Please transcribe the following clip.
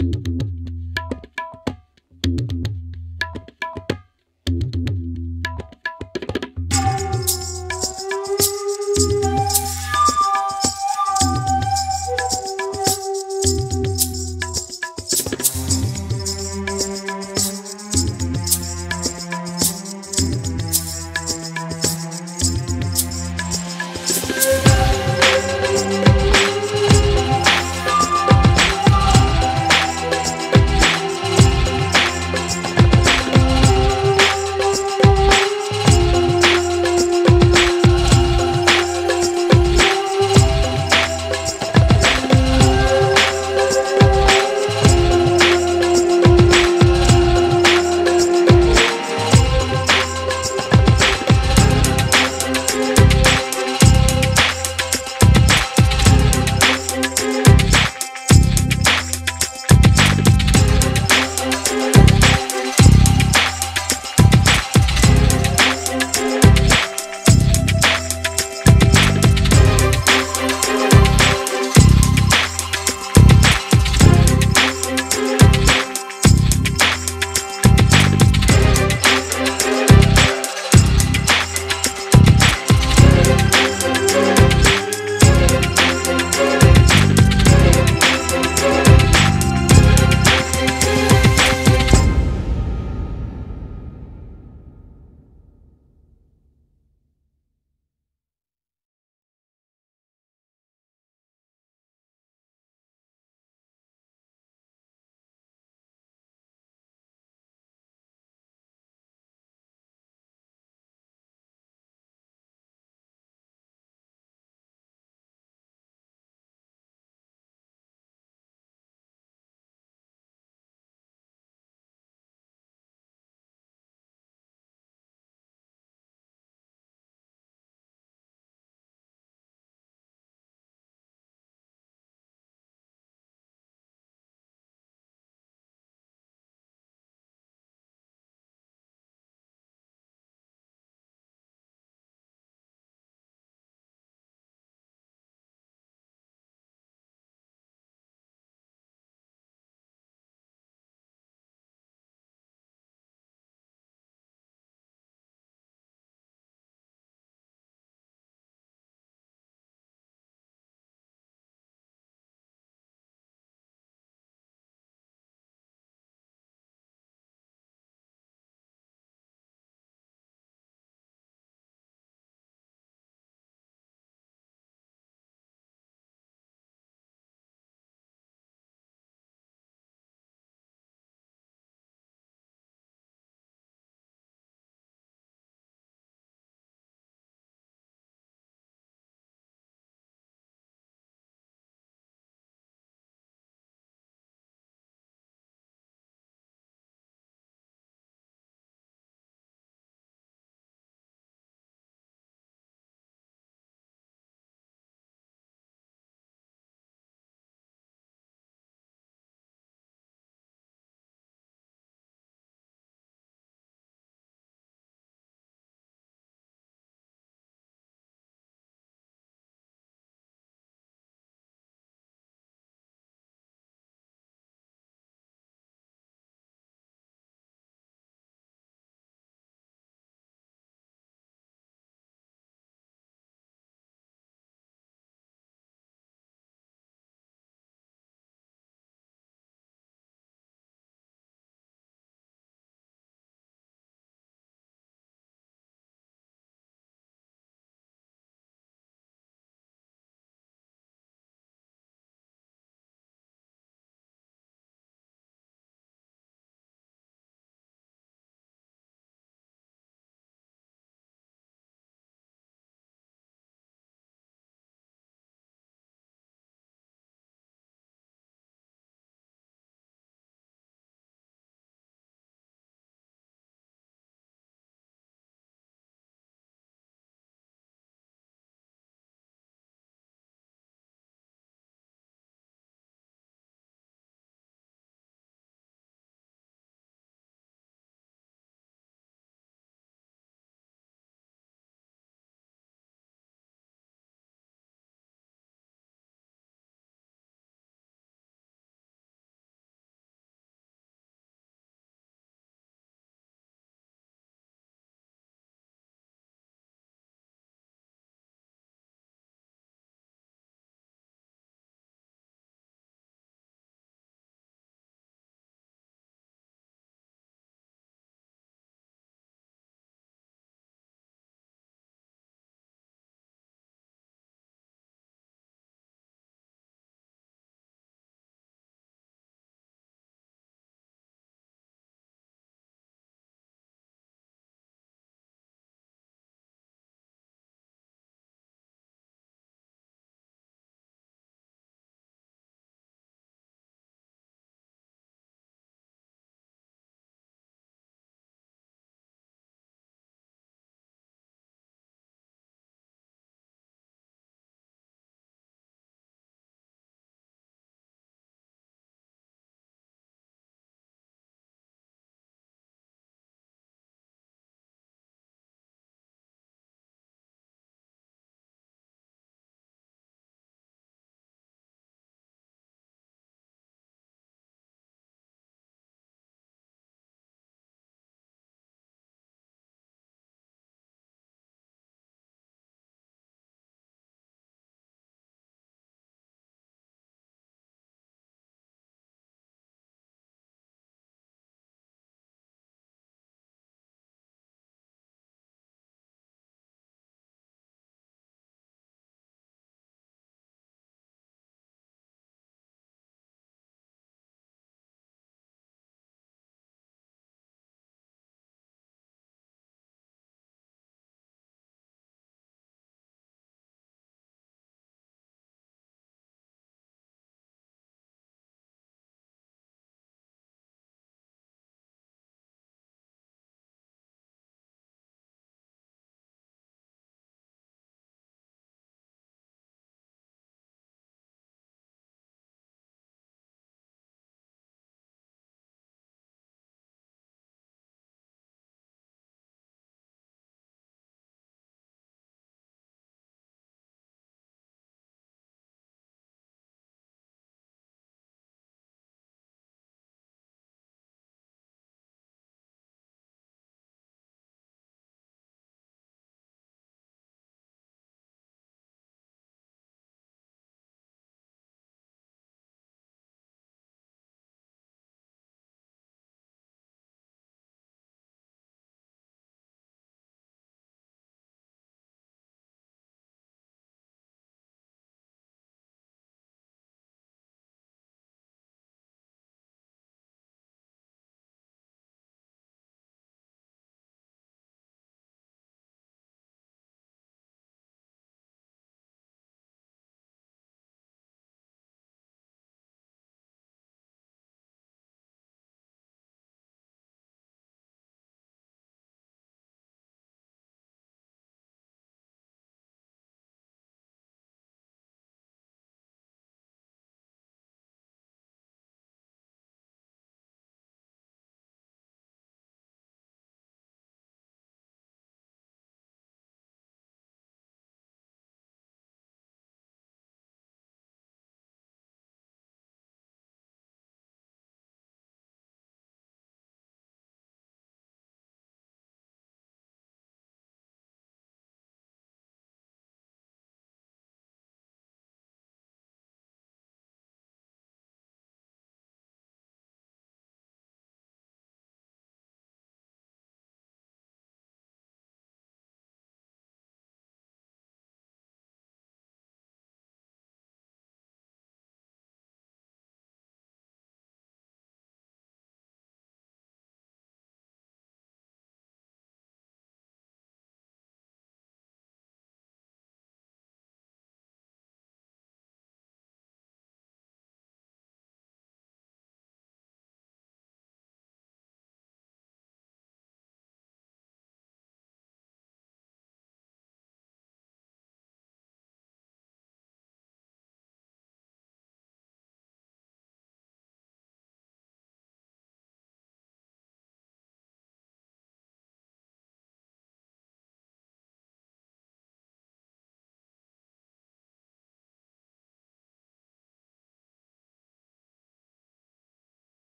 you